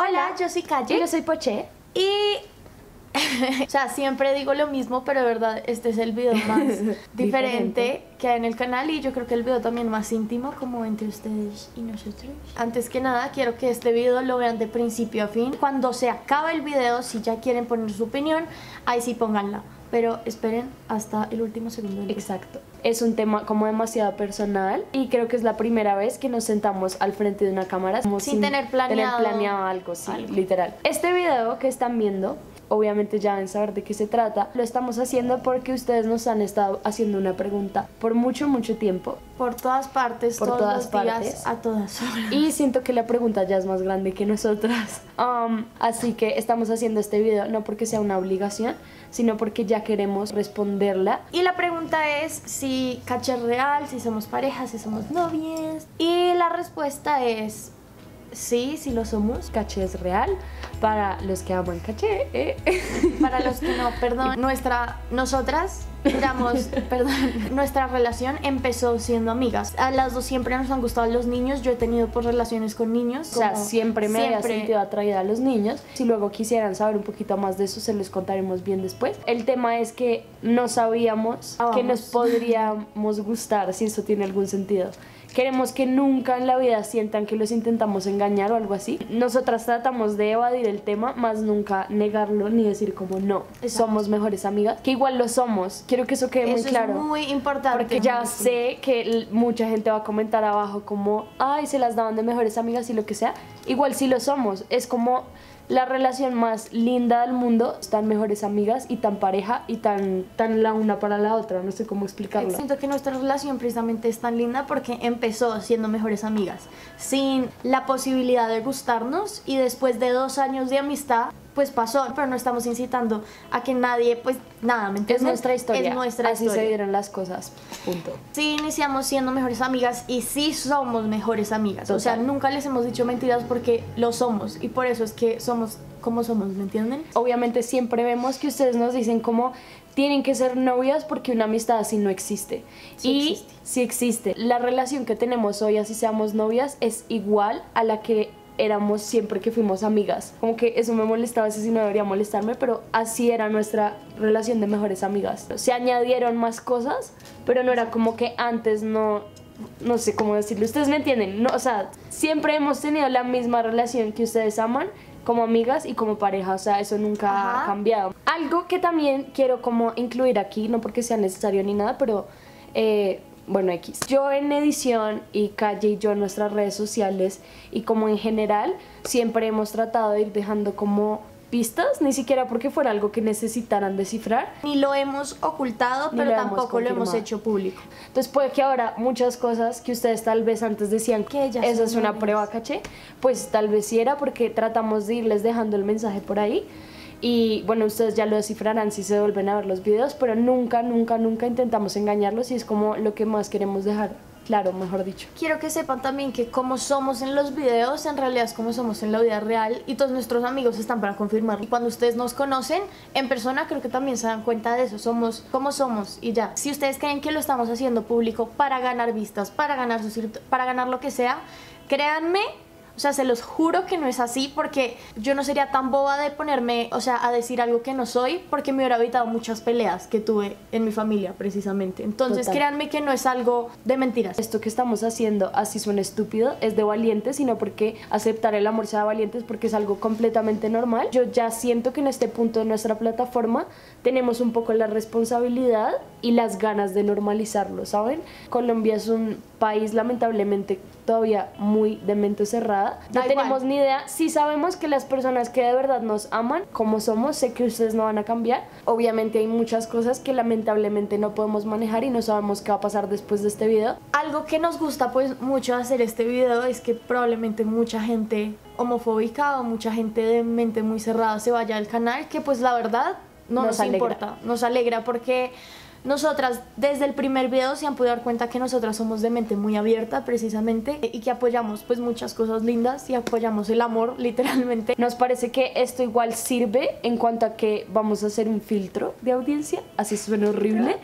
Hola, yo soy Calle. Y yo soy Poche. Y. o sea, siempre digo lo mismo, pero de verdad, este es el video más diferente que hay en el canal y yo creo que el video también más íntimo, como entre ustedes y nosotros. Antes que nada, quiero que este video lo vean de principio a fin. Cuando se acabe el video, si ya quieren poner su opinión, ahí sí pónganla. Pero esperen hasta el último segundo del. Exacto. Es un tema como demasiado personal y creo que es la primera vez que nos sentamos al frente de una cámara como Sin tener planeado tener planeado algo, sí, algo. literal. Este video que están viendo, obviamente ya deben saber de qué se trata. Lo estamos haciendo porque ustedes nos han estado haciendo una pregunta por mucho, mucho tiempo. Por todas partes, Por todos todas los días, partes. a todas horas. Y siento que la pregunta ya es más grande que nosotras. Um, así que estamos haciendo este video no porque sea una obligación, sino porque ya queremos responderla. Y la pregunta es si caché es real, si somos parejas, si somos novias. Y la respuesta es sí, sí lo somos. Caché es real para los que aman caché. ¿eh? Para los que no, perdón, nuestra, nosotras, digamos, perdón, nuestra relación empezó siendo amigas. A las dos siempre nos han gustado los niños. Yo he tenido pues relaciones con niños. O sea, siempre me siempre. sentido atraída a los niños. Si luego quisieran saber un poquito más de eso, se los contaremos bien después. El tema es que no sabíamos Ah, que nos podríamos gustar, si eso tiene algún sentido. Queremos que nunca en la vida sientan que los intentamos engañar o algo así. Nosotras tratamos de evadir el tema, más nunca negarlo ni decir como no, Exacto. somos mejores amigas, que igual lo somos. Quiero que eso quede muy Eso claro. es muy importante. Porque ya sé que mucha gente va a comentar abajo como, ay, se las daban de mejores amigas y lo que sea. Igual sí lo somos. Es como la relación más linda del mundo. Tan mejores amigas y tan pareja y tan, tan la una para la otra. No sé cómo explicarlo. Siento que nuestra relación precisamente es tan linda porque empezó siendo mejores amigas, sin la posibilidad de gustarnos y después de dos años de amistad, pues pasó, pero no estamos incitando a que nadie, pues nada, ¿me Es nuestra historia. Es nuestra Así historia. se dieron las cosas. Punto. Sí iniciamos siendo mejores amigas y sí somos mejores amigas. O sea, nunca les hemos dicho mentiras porque lo somos y por eso es que somos como somos, ¿me entienden? Obviamente siempre vemos que ustedes nos dicen como tienen que ser novias porque una amistad así no existe. Sí y existe. sí existe. La relación que tenemos hoy, así seamos novias, es igual a la que éramos siempre que fuimos amigas. Como que eso me molestaba, a veces sí no debería molestarme, pero así era nuestra relación de mejores amigas. Se añadieron más cosas, pero no era como que antes no, no sé cómo decirlo. Ustedes me entienden, no, o sea, siempre hemos tenido la misma relación que ustedes aman como amigas y como pareja, o sea, eso nunca Ajá. ha cambiado. Algo que también quiero como incluir aquí, no porque sea necesario ni nada, pero eh, bueno, X. Yo en edición y Calle y yo en nuestras redes sociales y como en general, siempre hemos tratado de ir dejando como pistas, ni siquiera porque fuera algo que necesitaran descifrar, Ni lo hemos ocultado, pero lo hemos tampoco lo hemos hecho público. Entonces puede que ahora muchas cosas que ustedes tal vez antes decían Que ellas esa es una novias". prueba caché, pues tal vez sí era porque tratamos de irles dejando el mensaje por ahí. Y bueno, ustedes ya lo descifrarán si se vuelven a ver los videos, pero nunca, nunca, nunca intentamos engañarlos y es como lo que más queremos dejar claro, mejor dicho. Quiero que sepan también que como somos en los videos, en realidad es como somos en la vida real y todos nuestros amigos están para confirmarlo. Y cuando ustedes nos conocen en persona, creo que también se dan cuenta de eso. Somos como somos y ya. Si ustedes creen que lo estamos haciendo público para ganar vistas, para ganar, suscript- para ganar lo que sea, créanme. O sea, se los juro que no es así porque yo no sería tan boba de ponerme, o sea, a decir algo que no soy porque me hubiera evitado muchas peleas que tuve en mi familia precisamente. Entonces, Total. créanme que no es algo de mentiras. Esto que estamos haciendo, así suena estúpido, es de valientes, sino porque aceptar el amor sea de valientes porque es algo completamente normal. Yo ya siento que en este punto de nuestra plataforma tenemos un poco la responsabilidad y las ganas de normalizarlo, ¿saben? Colombia es un país lamentablemente todavía muy de mente cerrada. No Da igual. tenemos ni idea. Sí sabemos que las personas que de verdad nos aman, como somos, sé que ustedes no van a cambiar. Obviamente hay muchas cosas que lamentablemente no podemos manejar y no sabemos qué va a pasar después de este video. Algo que nos gusta pues mucho hacer este video es que probablemente mucha gente homofóbica o mucha gente de mente muy cerrada se vaya al canal, que pues la verdad no Nos importa, nos alegra porque nosotras desde el primer video se han podido dar cuenta que nosotras somos de mente muy abierta precisamente y que apoyamos pues muchas cosas lindas y apoyamos el amor literalmente. Nos parece que esto igual sirve en cuanto a que vamos a hacer un filtro de audiencia, así suena horrible,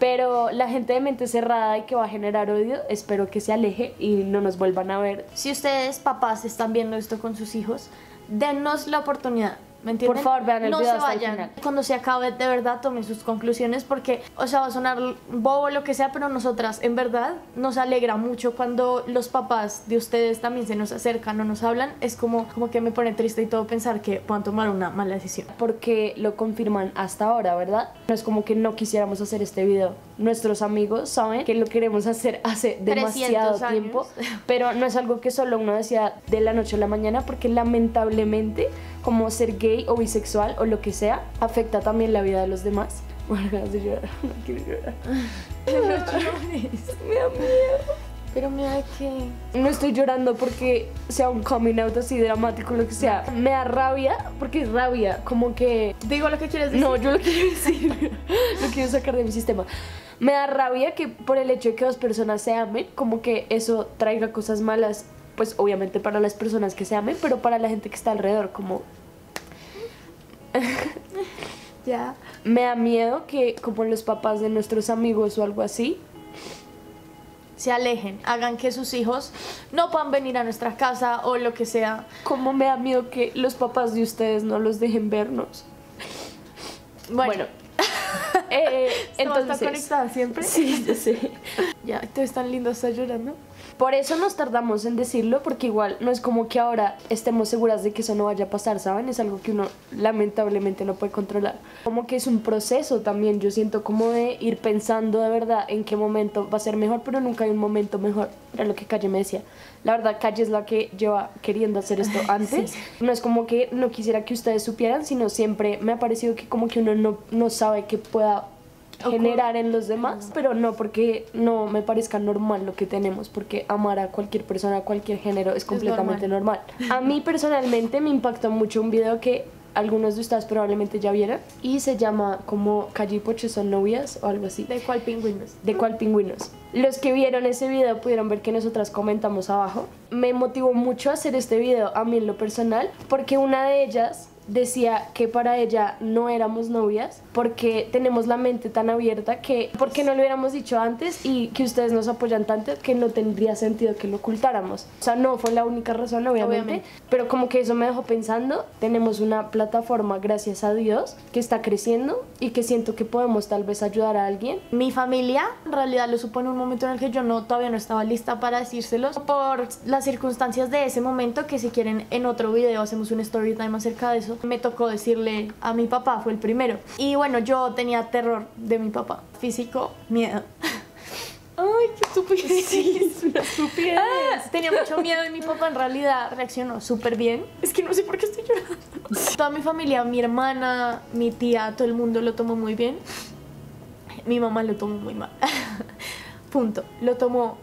pero la gente de mente cerrada y que va a generar odio, espero que se aleje y no nos vuelvan a ver. Si ustedes papás están viendo esto con sus hijos, Denos la oportunidad. ¿Me entienden? Por favor, vean el no video el vayan. final. Cuando se acabe, de verdad, tomen sus conclusiones porque, o sea, va a sonar bobo lo que sea, pero nosotras, en verdad, nos alegra mucho cuando los papás de ustedes también se nos acercan o nos hablan. Es como, como que me pone triste y todo pensar que puedan tomar una mala decisión. porque lo confirman hasta ahora, ¿verdad? No es como que no quisiéramos hacer este video. Nuestros amigos saben que lo queremos hacer hace demasiado 300 tiempo, pero no es algo que solo uno decía de la noche a la mañana, porque lamentablemente, como ser gay o bisexual o lo que sea, afecta también la vida de los demás. Bueno, ganas de llorar, no quiero llorar. Me da miedo. Pero mira que... No estoy llorando porque sea un coming out así dramático, lo que sea. Me da rabia, porque es rabia, como que Digo lo que quieres decir. No, yo lo quiero decir, lo quiero sacar de mi sistema. Me da rabia que por el hecho de que dos personas se amen, como que eso traiga cosas malas, pues obviamente para las personas que se amen, pero para la gente que está alrededor, como Ya. me da miedo que como los papás de nuestros amigos o algo así, Se alejen, hagan que sus hijos no puedan venir a nuestra casa o lo que sea. como me da miedo que los papás de ustedes no los dejen vernos. Bueno, eh, ¿Estamos tan entonces, conectadas siempre? sí, yo sé. Ya, tú es tan lindo, estás llorando. Por eso nos tardamos en decirlo, porque igual no es como que ahora estemos seguras de que eso no vaya a pasar, ¿saben? Es algo que uno lamentablemente no puede controlar. Como que es un proceso también, yo siento como de ir pensando de verdad en qué momento va a ser mejor, pero nunca hay un momento mejor. Era lo que Calle me decía. La verdad, Calle es la que lleva queriendo hacer esto antes. No es como que no quisiera que ustedes supieran, sino siempre me ha parecido que como que uno no, no sabe que pueda generar en los demás, pero no porque no me parezca normal lo que tenemos, porque amar a cualquier persona, a cualquier género es completamente normal. A mí personalmente me impactó mucho un video que algunos de ustedes probablemente ya vieron y se llama como Calle Poche son novias o algo así. ¿De cuál pingüinos? ¿De cuál pingüinos? Los que vieron ese video pudieron ver que nosotras comentamos abajo. Me motivó mucho hacer este video a mí en lo personal porque una de ellas decía que para ella no éramos novias porque tenemos la mente tan abierta que porque no lo hubiéramos dicho antes y que ustedes nos apoyan tanto que no tendría sentido que lo ocultáramos. O sea, no fue la única razón, obviamente, Obviamente. pero como que eso me dejó pensando, tenemos una plataforma, gracias a Dios, que está creciendo y que siento que podemos tal vez ayudar a alguien Mi familia en realidad lo supo en un momento en el que yo no, todavía no estaba lista para decírselos por las circunstancias de ese momento que si quieren en otro video hacemos un story time acerca de eso. Me tocó decirle a mi papá, fue el primero. Y bueno, yo tenía terror de mi papá. Físico, miedo. Ay, qué estupidez. es una estupidez. Ah, tenía mucho miedo y mi papá en realidad reaccionó súper bien. Es que no sé por qué estoy llorando. Toda mi familia, mi hermana, mi tía, todo el mundo lo tomó muy bien. Mi mamá lo tomó muy mal. Punto. Lo tomó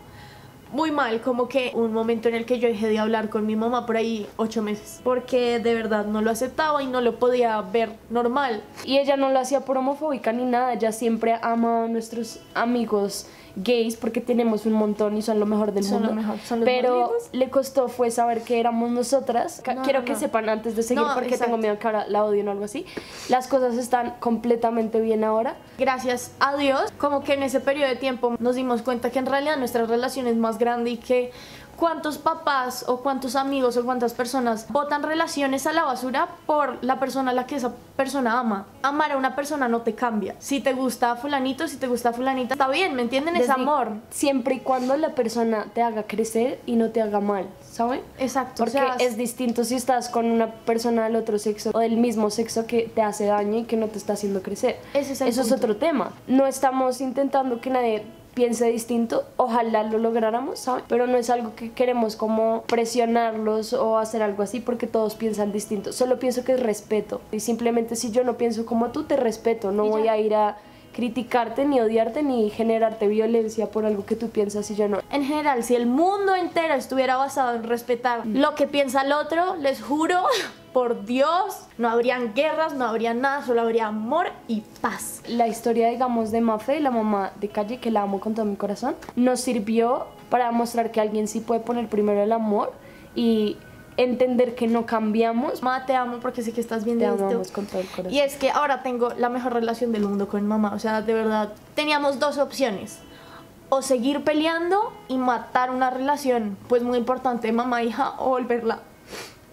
muy mal, como que un momento en el que yo dejé de hablar con mi mamá por ahí ocho meses, porque de verdad no lo aceptaba y no lo podía ver normal. Y ella no lo hacía por homofóbica ni nada, ella siempre ama a nuestros amigos gays porque tenemos un montón y son lo mejor del Son lo mundo. mejor, son los Pero le costó fue saber que éramos nosotras. No, Quiero no, que no. sepan antes de seguir porque exacto. tengo miedo que ahora la odien o algo así. Las cosas están completamente bien ahora. gracias a Dios, como que en ese periodo de tiempo nos dimos cuenta que en realidad nuestra relación es más grande y que cuántos papás o cuántos amigos o cuántas personas botan relaciones a la basura por la persona a la que esa persona ama. Amar a una persona no te cambia. Si te gusta fulanito, si te gusta fulanita, está bien, ¿me entienden? Es amor. Siempre y cuando la persona te haga crecer y no te haga mal, ¿saben? Exacto. Porque o sea, es distinto si estás con una persona del otro sexo o del mismo sexo que te hace daño y que no te está haciendo crecer. Ese es el Eso es otro tema. No estamos intentando que nadie piense distinto, ojalá lo lográramos, ¿saben? Pero no es algo que queremos como presionarlos o hacer algo así porque todos piensan distinto. Solo pienso que es respeto. Y simplemente si yo no pienso como tú, te respeto. No voy a ir a criticarte, ni odiarte, ni generarte violencia por algo que tú piensas y yo no. En general, si el mundo entero estuviera basado en respetar lo que piensa el otro, les juro, por Dios, no habrían guerras, no habría nada, solo habría amor y paz. La historia, digamos, de Mafe, la mamá de Calle, que la amo con todo mi corazón, nos sirvió para mostrar que alguien sí puede poner primero el amor y entender que no cambiamos. Mamá, te amo porque sé que estás viendo Te esto. amamos con todo el corazón. Y es que ahora tengo la mejor relación del mundo con mamá. O sea, de verdad, teníamos dos opciones. O seguir peleando y matar una relación, pues muy importante, mamá-hija, o volverla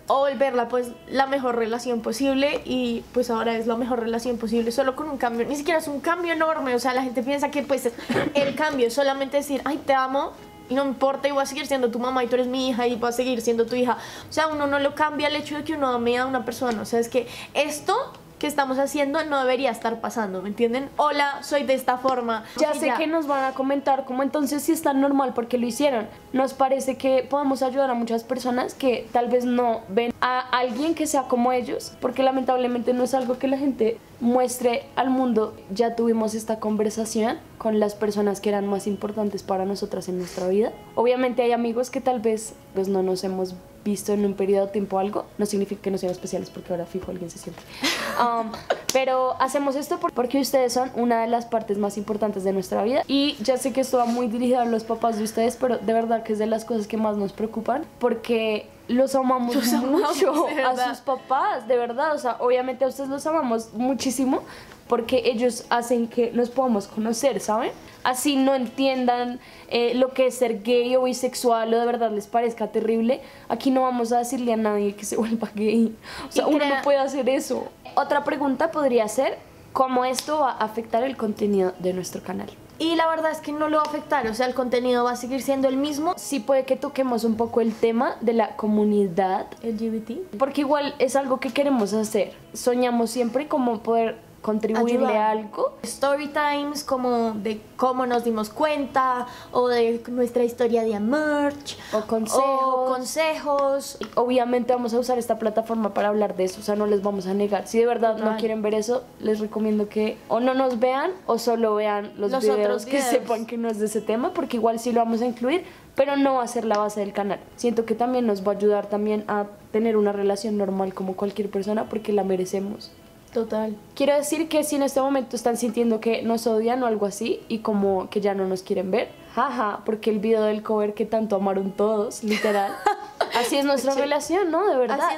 o volverla pues la mejor relación posible y pues ahora es la mejor relación posible solo con un cambio ni siquiera es un cambio enorme o sea la gente piensa que pues el cambio es solamente decir ay te amo y no importa y voy a seguir siendo tu mamá y tú eres mi hija y voy a seguir siendo tu hija. O sea uno no lo cambia el hecho de que uno ame a una persona. O sea es que esto que estamos haciendo no debería estar pasando, ¿me entienden? Hola, soy de esta forma. Ya sé que nos van a comentar como entonces si es tan normal porque lo hicieron. Nos parece que podemos ayudar a muchas personas que tal vez no ven a alguien que sea como ellos, porque lamentablemente no es algo que la gente muestre al mundo. Ya tuvimos esta conversación con las personas que eran más importantes para nosotras en nuestra vida. Obviamente hay amigos que tal vez pues no nos hemos visto en un periodo de tiempo algo, no significa que no sean especiales porque ahora fijo alguien se siente. Um, pero hacemos esto porque ustedes son una de las partes más importantes de nuestra vida. Y ya sé que esto va muy dirigido a los papás de ustedes, pero de verdad que es de las cosas que más nos preocupan porque los amamos mucho a sus papás, de verdad, o sea, obviamente a ustedes los amamos muchísimo porque ellos hacen que nos podamos conocer, ¿saben? Así no entiendan eh, lo que es ser gay o bisexual o de verdad les parezca terrible, aquí no vamos a decirle a nadie que se vuelva gay. O sea, uno no puede hacer eso. Otra pregunta podría ser, ¿cómo esto va a afectar el contenido de nuestro canal? Y la verdad es que no lo va a afectar, o sea, el contenido va a seguir siendo el mismo. Sí puede que toquemos un poco el tema de la comunidad LGBT, porque igual es algo que queremos hacer. Soñamos siempre como poder contribuirle a algo. Story times como de cómo nos dimos cuenta o de nuestra historia de merch o consejos. consejos. Obviamente vamos a usar esta plataforma para hablar de eso, o sea, no les vamos a negar. Si de verdad no quieren ver eso, les recomiendo que o no nos vean o solo vean los, videos, que sepan que no es de ese tema, porque igual sí lo vamos a incluir, pero no va a ser la base del canal. Siento que también nos va a ayudar también a tener una relación normal como cualquier persona porque la merecemos. Total. Quiero decir que si en este momento están sintiendo que nos odian o algo así y como que ya no nos quieren ver, jaja, porque el video del cover que tanto amaron todos, literal. Así es nuestra relación, ¿no? De verdad.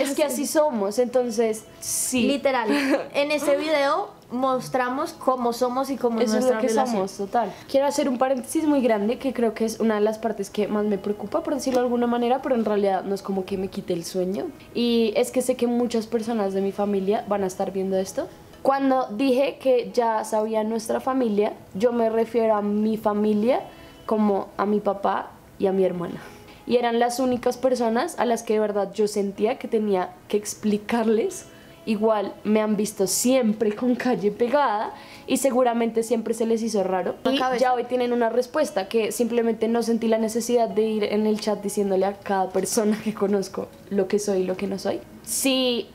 es, que así somos, entonces sí. Literal. En ese video mostramos cómo somos y cómo es nuestra es lo que somos, total. Quiero hacer un paréntesis muy grande que creo que es una de las partes que más me preocupa, por decirlo de alguna manera, pero en realidad no es como que me quite el sueño. Y es que sé que muchas personas de mi familia van a estar viendo esto. Cuando dije que ya sabía nuestra familia, yo me refiero a mi familia como a mi papá y a mi hermana y eran las únicas personas a las que de verdad yo sentía que tenía que explicarles. Igual me han visto siempre con calle pegada y seguramente siempre se les hizo raro. Y ya hoy tienen una respuesta que simplemente no sentí la necesidad de ir en el chat diciéndole a cada persona que conozco lo que soy y lo que no soy. Si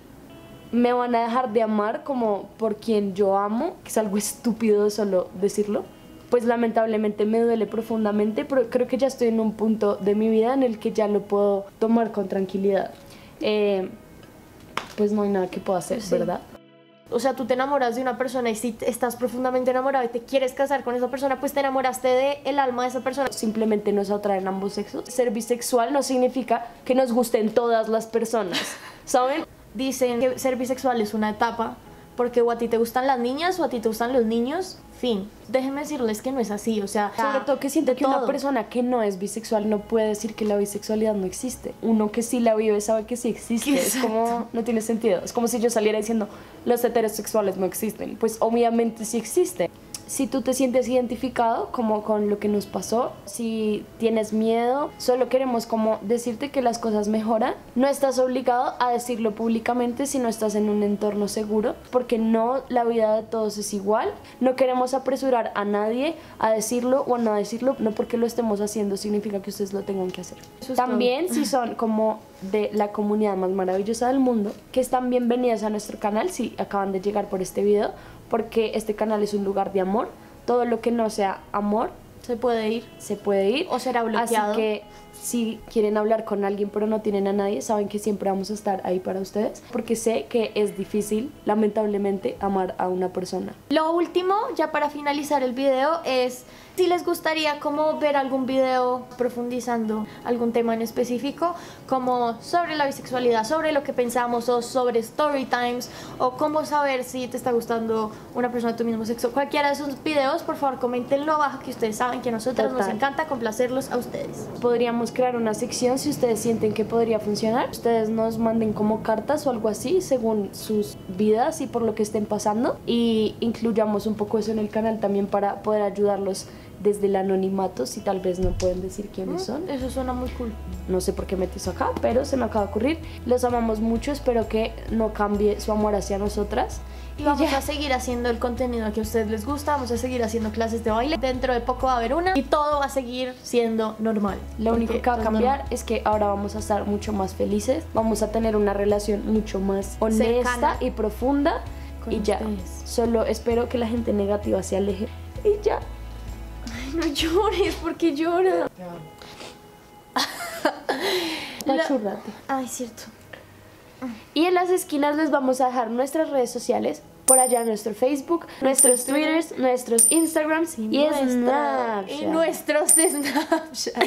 me van a dejar de amar como por quien yo amo, que es algo estúpido solo decirlo, pues lamentablemente me duele profundamente, pero creo que ya estoy en un punto de mi vida en el que ya lo puedo tomar con tranquilidad. Eh, pues no hay nada que pueda hacer, ¿verdad? O sea, tú te enamoras de una persona y si estás profundamente enamorado y te quieres casar con esa persona, pues te enamoraste de el alma de esa persona. Simplemente nos atraen ambos sexos. Ser bisexual no significa que nos gusten todas las personas, ¿saben? Dicen que ser bisexual es una etapa porque o a ti te gustan las niñas o a ti te gustan los niños fin. Déjenme decirles que no es así, o sea, sobre todo que siento que una persona que no es bisexual no puede decir que la bisexualidad no existe. Uno que sí la vive sabe que sí existe. Es como no tiene sentido. Es como si yo saliera diciendo los heterosexuales no existen. Pues obviamente sí existe si tú te sientes identificado como con lo que nos pasó, si tienes miedo, solo queremos como decirte que las cosas mejoran. No estás obligado a decirlo públicamente si no estás en un entorno seguro, porque no la vida de todos es igual. No queremos apresurar a nadie a decirlo o a no decirlo, no porque lo estemos haciendo significa que ustedes lo tengan que hacer. También si son como de la comunidad más maravillosa del mundo, que están bienvenidas a nuestro canal si acaban de llegar por este video porque este canal es un lugar de amor. Todo lo que no sea amor se puede ir, se puede ir o será bloqueado. Así que si quieren hablar con alguien pero no tienen a nadie, saben que siempre vamos a estar ahí para ustedes, porque sé que es difícil, lamentablemente, amar a una persona. Lo último, ya para finalizar el video, es si les gustaría como ver algún video profundizando algún tema en específico, como sobre la bisexualidad, sobre lo que pensamos o sobre story times o cómo saber si te está gustando una persona de tu mismo sexo, cualquiera de esos videos, por favor coméntenlo abajo que ustedes saben que a nosotros nos Total. encanta complacerlos a ustedes. Podríamos crear una sección si ustedes sienten que podría funcionar. Ustedes nos manden como cartas o algo así según sus vidas y por lo que estén pasando. Y incluyamos un poco eso en el canal también para poder ayudarlos desde el anonimato si tal vez no pueden decir quiénes son. Eso suena muy cool. No sé por qué metí eso acá, pero se me acaba de ocurrir. Los amamos mucho, espero que no cambie su amor hacia nosotras. Y vamos ya. a seguir haciendo el contenido que a ustedes les gusta, vamos a seguir haciendo clases de baile. Dentro de poco va a haber una y todo va a seguir siendo normal. Lo único que va a cambiar normal. es que ahora vamos a estar mucho más felices, vamos a tener una relación mucho más honesta Cercana. y profunda Con y ya. ustedes. Solo espero que la gente negativa se aleje y ya. No llores, porque llora. La- Apachúrrate. Ay, cierto. Y en las esquinas les vamos a dejar nuestras redes sociales. Por allá nuestro Facebook, nuestros Twitters, nuestros Instagrams y, nuestra- Snapchat. Y nuestros Snapchat.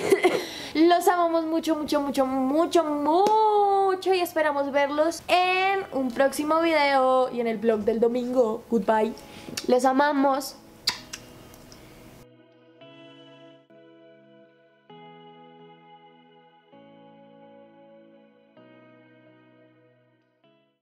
Los amamos mucho, mucho, mucho, mucho, mucho. Y esperamos verlos en un próximo video y en el blog del domingo. Goodbye. Les amamos.